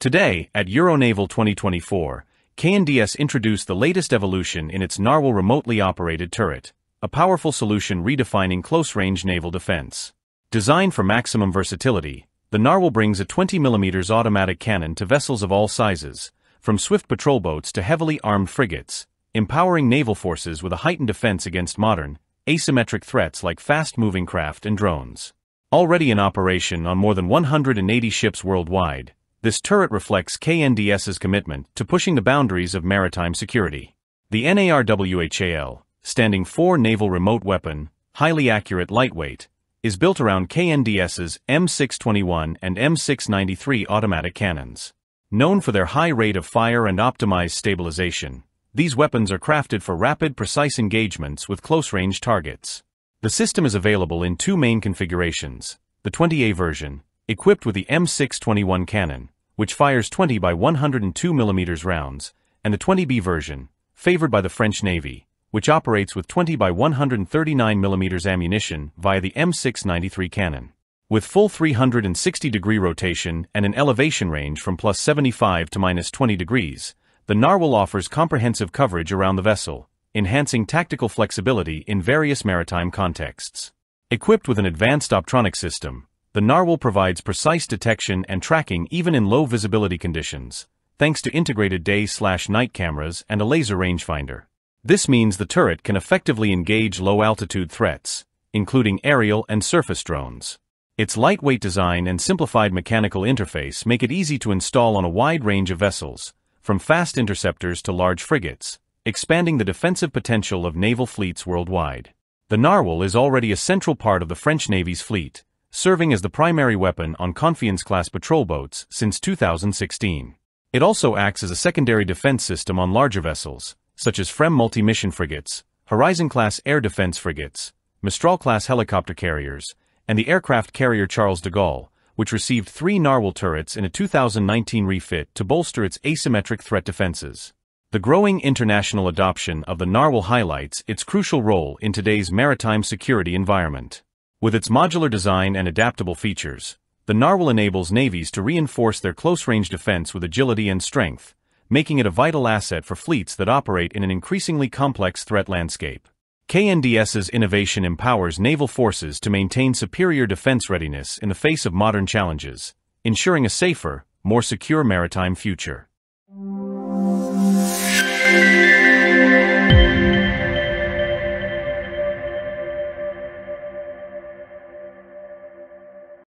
Today, at Euronaval 2024, KNDS introduced the latest evolution in its Narwhal remotely operated turret, a powerful solution redefining close-range naval defense. Designed for maximum versatility, the Narwhal brings a 20mm automatic cannon to vessels of all sizes, from swift patrol boats to heavily armed frigates, empowering naval forces with a heightened defense against modern, asymmetric threats like fast-moving craft and drones. Already in operation on more than 180 ships worldwide, this turret reflects KNDS's commitment to pushing the boundaries of maritime security. The NARWHAL, standing for Naval Remote Weapon, highly accurate lightweight, is built around KNDS's M621 and M693 automatic cannons. Known for their high rate of fire and optimized stabilization, these weapons are crafted for rapid, precise engagements with close-range targets. The system is available in two main configurations, the 20A version, equipped with the M621 cannon, which fires 20 by 102 mm rounds, and the 20B version, favored by the French Navy, which operates with 20 by 139 mm ammunition via the M693 cannon. With full 360 degree rotation and an elevation range from plus 75 to minus 20 degrees, the Narwhal offers comprehensive coverage around the vessel, enhancing tactical flexibility in various maritime contexts. Equipped with an advanced optronic system, the Narwhal provides precise detection and tracking even in low visibility conditions, thanks to integrated day-slash-night cameras and a laser rangefinder. This means the turret can effectively engage low-altitude threats, including aerial and surface drones. Its lightweight design and simplified mechanical interface make it easy to install on a wide range of vessels, from fast interceptors to large frigates, expanding the defensive potential of naval fleets worldwide. The Narwhal is already a central part of the French Navy's fleet, serving as the primary weapon on Confiance-class patrol boats since 2016. It also acts as a secondary defense system on larger vessels, such as FREMM multi-mission frigates, Horizon-class air defense frigates, Mistral-class helicopter carriers, and the aircraft carrier Charles de Gaulle, which received three Narwhal turrets in a 2019 refit to bolster its asymmetric threat defenses. The growing international adoption of the Narwhal highlights its crucial role in today's maritime security environment. With its modular design and adaptable features, the Narwhal enables navies to reinforce their close-range defense with agility and strength, making it a vital asset for fleets that operate in an increasingly complex threat landscape. KNDS's innovation empowers naval forces to maintain superior defense readiness in the face of modern challenges, ensuring a safer, more secure maritime future.